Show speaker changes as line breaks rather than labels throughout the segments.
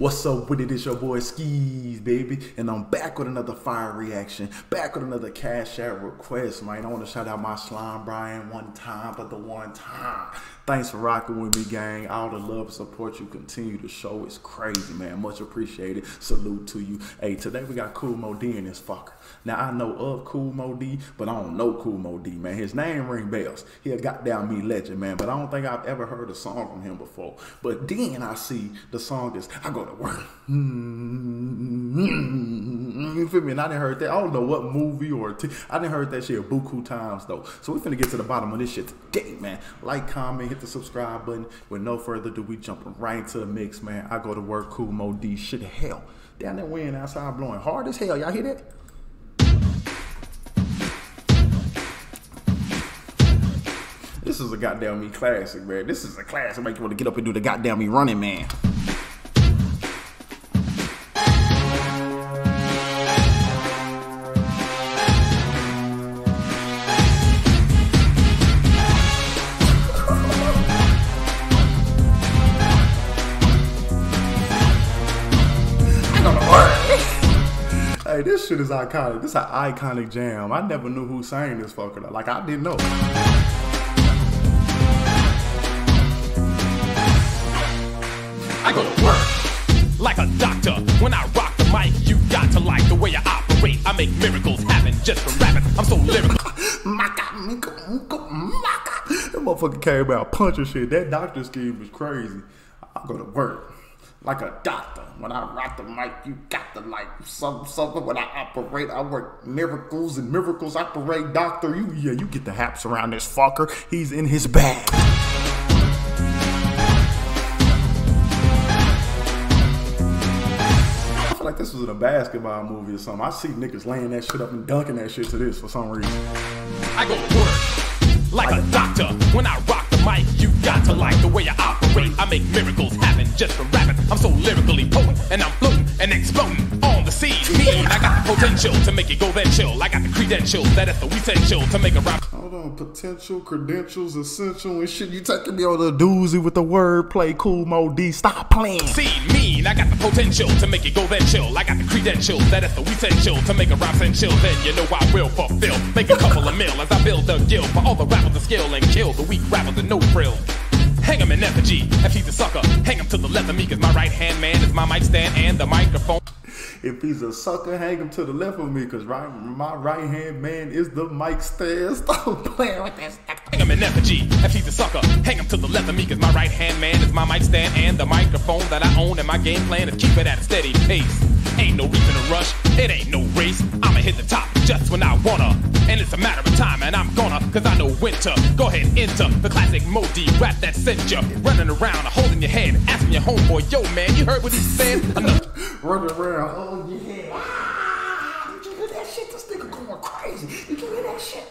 What's up with it? It's your boy Sceez, baby. And I'm back with another fire reaction. Back with another cash out request, man. I want to shout out my slime Brian one time, but the one time. Thanks for rocking with me, gang. All the love and support you continue to show is crazy, man. Much appreciated. Salute to you. Hey, today we got Kool Moe Dee in this fucker. Now I know of Kool Moe Dee, but I don't know Kool Moe Dee, man. His name ring bells. He a goddamn me legend, man. But I don't think I've ever heard a song from him before. But then I see the song is I go work. You feel me? And I didn't heard that. I don't know what movie or t- I didn't heard that shit a buku times though. So we finna get to the bottom of this shit today, man. Like, comment, hit the subscribe button. With no further ado, we jumping right into the mix, man. I go to work, Kool Moe Dee. Shit, hell. Down there wind outside blowing hard as hell. Y'all hear that? This is a goddamn me classic, man. This is a classic. Make you want to get up and do the goddamn me running, man. Hey, this shit is iconic. This is an iconic jam. I never knew who sang this fucker. Like I didn't know.
I go to work like a doctor. When I rock the mic, you got to like the way I operate. I make miracles happen just from rapping. I'm so lyrical.
That motherfucker came out punching shit. That doctor scheme was crazy. I go to work like a doctor. When I rock the mic, you got to like some something. When I operate, I work miracles and miracles operate. Doctor, you yeah, you get the haps around this fucker. He's in his bag. I feel like this was in a basketball movie or something. I see niggas laying that shit up and dunking that shit to this for some reason.
I go to work like a doctor. When I rock the mic, you got to like the way I operate. I make miracles happen just from rapping. I'm so lyrically potent, and I'm floating and exploding on the scene. I got the potential to make it go then chill. I got the credentials that is the essential to make a rap.
Potential, credentials, essential, and shit. You taking me on the doozy with the wordplay, Kool Moe Dee. Stop playing.
See mean, I got the potential to make it go then chill. I got the credentials that is the essential to make a rhyme chill Then you know I will fulfill, make a couple of mil as I build a guild for all the rappers to skill and kill the weak rappers with no frill. Hang him in effigy, if he's a sucker, hang him to the left of me, cause my right hand man is my mic stand and the microphone.
If he's a sucker, hang him to the left of me, cause right, my right hand man is the mic stand. Stop playing with this.
Hang him in effigy, if he's a sucker, hang him to the left of me, cause my right hand man is my mic stand and the microphone that I own, and my game plan is keep it at a steady pace. Ain't no reason to rush, it ain't no race. I'ma hit the top just when I wanna. And it's a matter of time, and I'm gonna, cause I know winter. Go ahead, enter the classic Moe Dee rap that sent you. Running around, holding your head, asking your homeboy, yo man, you heard what he said?
Running around, oh yeah. Ah, did you hear that shit? This nigga going crazy. Did you hear that shit?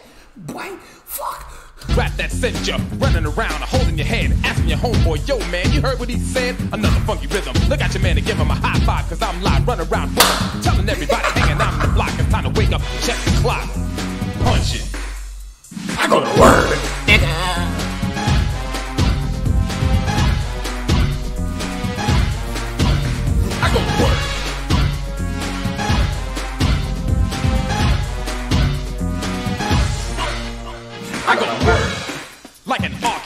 Boy, fuck.
rap that sent you. Running around, holding your head, asking your homeboy, yo man, you heard what he said? Another funky rhythm. Look at your man and give him a high five, cause I'm live, running around with him.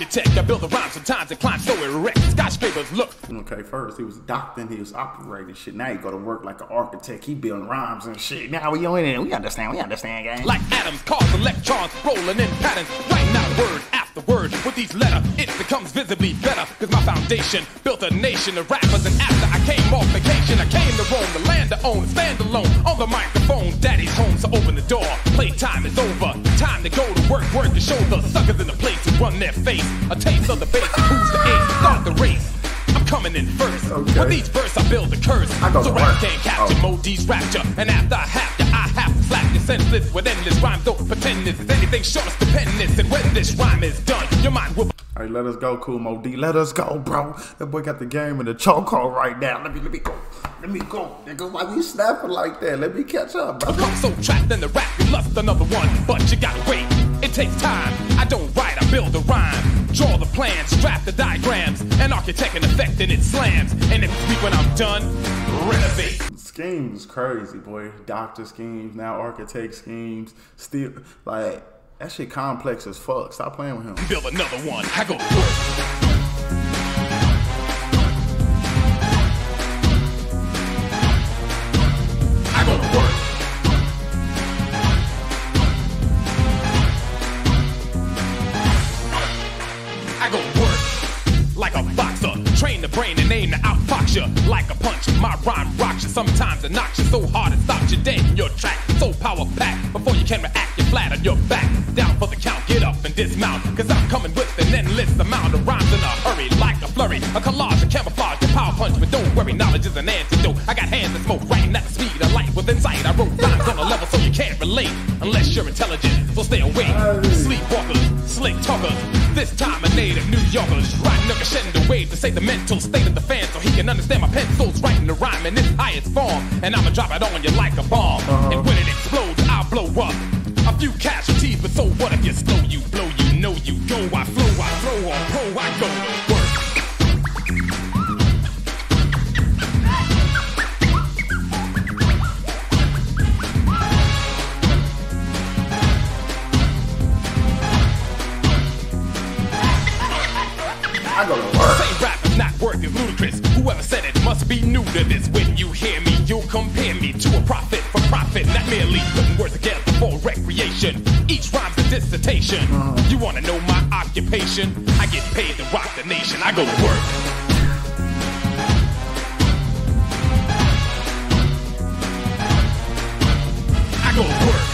Architect, I build the rhyme sometimes and climb so erect. Skyscrapers look
Okay, first he was doctoring, he was operating shit. Now he go to work like an architect. He building rhymes and shit. Now we on it. We understand. We understand, gang.
like atoms, cause electrons rolling in patterns. Writing out word after word with each letter, it becomes visibly better. Cause my foundation built a nation of rappers. And after I came off vacation, I came to roam the land to own, stand alone on the microphone. Daddy's home, so open the door. Playtime is over. Time to go to work, work to show the suckers in the place run their face. A taste of the bass, who's the ace? Start the race. I'm coming in first.
Okay.
With each verse, I build a curse.
I
so
to
rap can't capture
Oh.
Moe Dee's rapture. And after I have you, I have to slap you senseless with endless rhymes. Don't pretend this is anything short of stupendous. And when this rhyme is done, your mind will.
Hey, let us go, Kool Moe Dee. Let us go, bro. That boy got the game in the chokehold right now. Let me, let me go. Let me go. Nigga, why we snapping like that? Let me catch up, bro.
become so trapped in the rap, you lust another one. But you gotta wait. Takes time. I don't write, I build a rhyme. Draw the plans, draft the diagrams, and architect an effect and it slams. And if it's weak when I'm done, renovate.
Schemes crazy, boy. Doctor schemes, now architect schemes. Still, like, that shit complex as fuck. Stop playing with him.
Build another one. I go like a punch. My rhyme rocks you, sometimes it knocks you so hard it stops you dead in your track. So power packed before you can react, you're flat on your back. Down for the count, get up and dismount. Cause I'm coming with an endless amount of rhymes in a hurry, like a flurry. A collage, a camouflage, a power punch, but don't worry, knowledge is an antidote. I got hands that smoke, writing at the speed of light with insight. I wrote rhymes on a level so you can't relate unless you're intelligent. So stay awake. Sleepwalkers, slick talkers. This time a native New Yorkers riding a crescendo wave to say the mental state of the fan so he can understand my pencils writing the rhyme in its highest form. And I'ma drop it on you like a bomb. Must be new to this. When you hear me, you'll compare me to a prophet for profit, not merely putting words together for recreation. Each rhyme's a dissertation. Uh-huh. You wanna know my occupation? I get paid to rock the nation. I go to work. I go to work.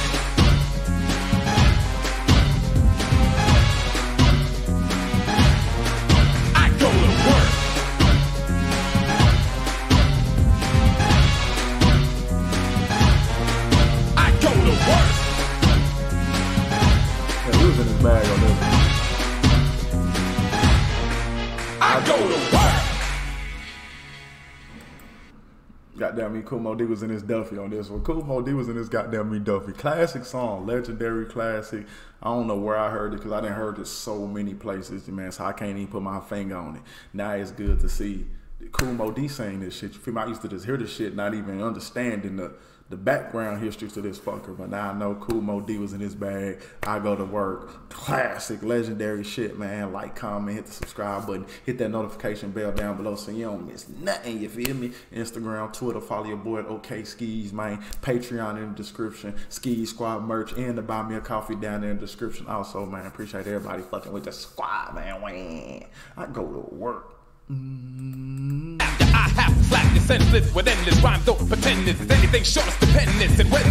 Goddamn me, Kool Moe Dee was in his Duffy on this one. Kool Moe Dee was in his goddamn me Duffy. Classic song, legendary classic. I don't know where I heard it because I didn't heard it so many places, man. So I can't even put my finger on it. Now it's good to see Kool Moe Dee saying this shit. You feel me? I used to just hear this shit, not even understanding the the background history to this fucker. But now I know Kool Moe Dee was in his bag. I go to work. Classic, legendary shit, man. Like, comment, hit the subscribe button, hit that notification bell down below so you don't miss nothing. You feel me? Instagram, Twitter, follow your boy at OK Sceez, man. Patreon in the description. Sceez Squad merch and the buy me a coffee down there in the description. Also, man, appreciate everybody fucking with the squad, man. I go to work.
After I have slapped you senseless with endless rhymes, don't pretend this is anything short of stupendous. And when